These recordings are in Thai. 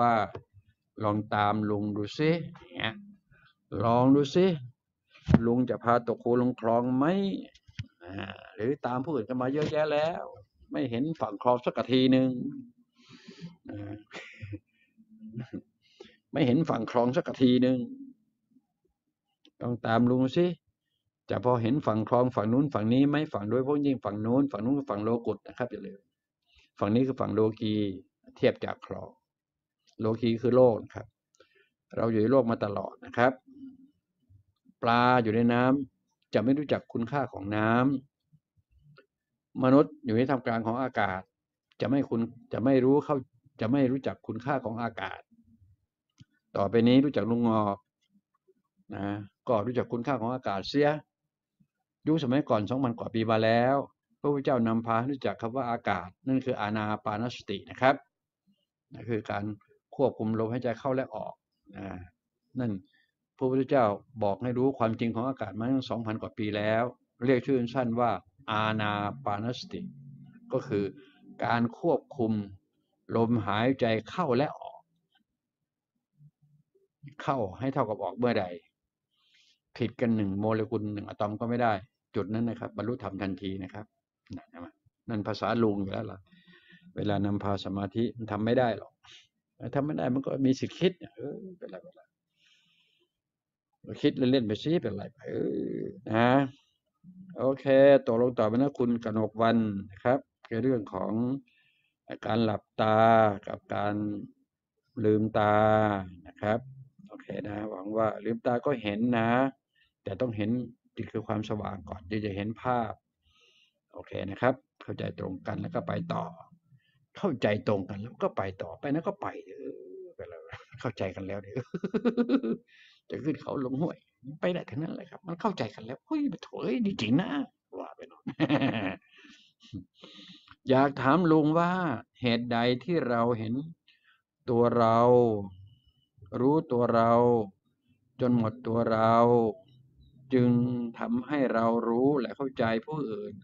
ว่าลองตามลุงดูซิเนี่ยลองดูซิลุงจะพาตกคูลงคลองไหมหรือตามผู้อื่นกันมาเยอะแยะแล้ว ไม่เห็นฝั่งคลองสักทีหนึ่งไม่เห็นฝั่งคลองสักทีหนึ่งต้องตามลุงสิจะพอเห็นฝั่งคลองฝั่งนู้นฝั่งนี้ไหมฝั่งโดยเฉพาะยิ่งฝั่งนู้นฝั่งนู้นฝั่งโลกุตนะครับอย่าลืมฝั่งนี้คือฝั่งโลกีเทียบจากคลอง โลกีคือโลกนะครับ เราอยู่ในโลกมาตลอดนะครับ ปลาอยู่ในน้ำจะไม่รู้จักคุณค่าของน้ำมนุษย์อยู่ในท่ามกลางของอากาศ จะไม่คุณจะไม่รู้เข้าจะไม่รู้จักคุณค่าของอากาศ ต่อไปนี้รู้จักลุงงอกนะก็รู้จักคุณค่าของอากาศเสียยุคสมัยก่อนสองพันกว่าปีมาแล้ว พระพุทธเจ้านำพาให้รู้จักคำว่าอากาศ นั่นคืออานาปานสตินะครับนั่นคือการ ควบคุมลมหายใจเข้าและออกนะนั่นพระพุทธเจ้าบอกให้รู้ความจริงของอากาศมาตั้งสองพันกว่าปีแล้ว เรียกชื่อสั้นว่า อานาปานสติ ก็คือการควบคุมลมหายใจเข้าและออก เข้าให้เท่ากับออกเมื่อใด ผิดกันหนึ่งโมเลกุลหนึ่งอะตอมก็ไม่ได้ จุดนั้นนะครับ บรรลุธรรมทันทีนะครับนั่นนะนั่นภาษาลุงอยู่แล้วล่ะ เวลานำพาสมาธิมันทำไม่ได้หรอก ทำไม่ได้มันก็มีสิทธิ์คิดเออเป็นไรเป็นไรคิดเล่นๆไปซิเป็นไรไปเออนะโอเคตกลงต่อไปนะคุณกนกวันนะครับเรื่องของการหลับตากับการลืมตานะครับโอเคนะ หวังว่าลืมตาก็เห็นนะ แต่ต้องเห็นนี่คือความสว่างก่อนที่จะเห็นภาพ โอเคนะครับ เข้าใจตรงกันแล้วก็ไปต่อ เข้าใจตรงกันแล้วก็ไปต่อไปนั้นก็ไปเออไปแล้วเข้าใจกันแล้วเดี๋ยวจะขึ้นเขาลงห้วย ไปได้ทั้งนั้นเลยครับ มันเข้าใจกันแล้วเฮ้ยโถเอ้ยดีจริงนะว่าไปโนอนอยากถามลุงว่าเหตุใดที่เราเห็นตัวเรา รู้ตัวเรา จนหมดตัวเรา จึงทำให้เรารู้และเข้าใจผู้อื่น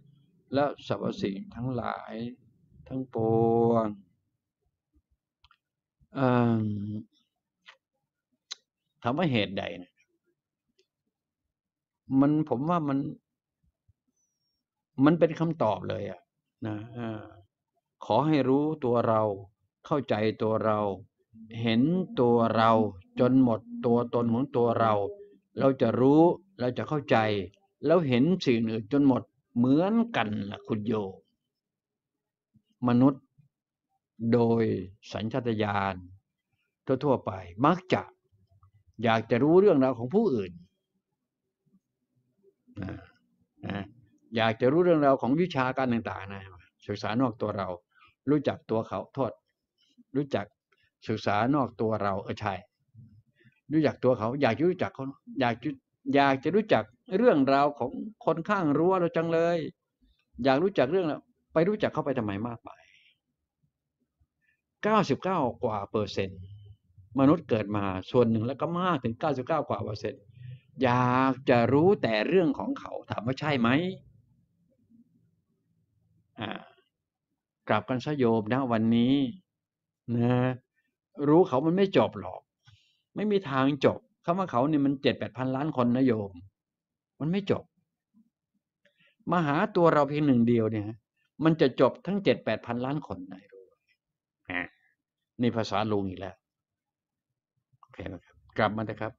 และสรรพสิ่งทั้งหลาย ทั้งปวงถามว่าเหตุใดนะมันผมว่ามัน มันเป็นคำตอบเลยอะนะขอให้รู้ตัวเรา เข้าใจตัวเรา เห็นตัวเรา จนหมดตัวตนของตัวเรา เราจะรู้เราจะเข้าใจ แล้วเห็นสิ่งอื่นจนหมดเหมือนกันล่ะคุณโย มนุษย์โดยสัญชาตญาณทั่วๆไป มักจะอยากจะรู้เรื่องราวของผู้อื่นนะอยากจะรู้เรื่องราวของวิชาการต่างๆนะศึกษานอกตัวเรา รู้จักตัวเขาโทษ รู้จักศึกษานอกตัวเราเออใช่รู้จักตัวเขา อยากจะรู้จักเขาอยากอยากจะรู้จักเรื่องราวของคนข้างรั้วเราจังเลย อยากรู้จักเรื่องแล้ว ไปรู้จักเขาไปทำไมมากมายเก้าสิบเก้ากว่าเปอร์เซ็นต์ มนุษย์เกิดมาส่วนหนึ่งแล้วก็มากถึงเก้าสิบเก้ากว่าเปอร์เซ็นต์ อยากจะรู้แต่เรื่องของเขาถามว่าใช่ไหมกลับกันซะโยมนะวันนี้นะรู้เขามันไม่จบหรอก ไม่มีทางจบคำว่าเขาเนี่ยมันเจ็ดแปดพันล้านคนนะโยม มันไม่จบ มาหาตัวเราเพียงหนึ่งเดียวเนี่ย มันจะจบทั้งเจ็ดแปดพันล้านคนไหนรู้อ่านี่ภาษาลุงอีกแล้วโอเคไหมครับกลับมานะครับ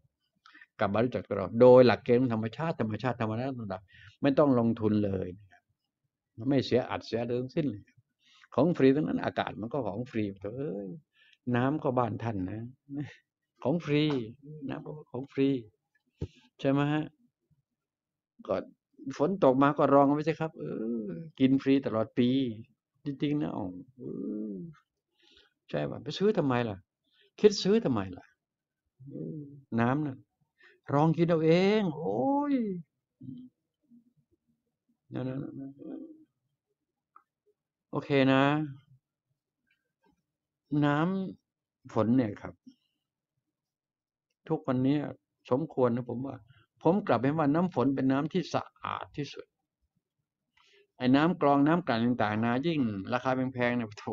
กลับมารู้จักตัวเราโดยหลักเกณฑ์ของธรรมชาติธรรมชาติธรรมชาติระดับไม่ต้องลงทุนเลยนะครับไม่เสียอัดเสียเดิทั้งสิ้นเลยของฟรีทั้งนั้นอากาศมันก็ของฟรีเถอะเอ้ยน้ำก็บ้านท่านนะ ของฟรีน้ำก็ของฟรี ใช่ไหมฮะก็ ฝนตกมาก็รองเอาไว้สิครับ เออ กินฟรีตลอดปี จริงๆนะอ๋ออใช่ป่ะไปซื้อทำไมล่ะ คิดซื้อทำไมล่ะน้ำน่ะรองกินเอาเอง โอ้ยนั่นๆโอเคนะ น้ำฝนเนี่ยครับ ทุกวันนี้สมควรนะผมว่า ผมกลับเห็นว่าน้ำฝนเป็นน้ำที่สะอาดที่สุด ไอ้น้ำกรองน้ำกลั่นต่างๆนะยิ่ง ราคาแพงๆเนี่ยโถ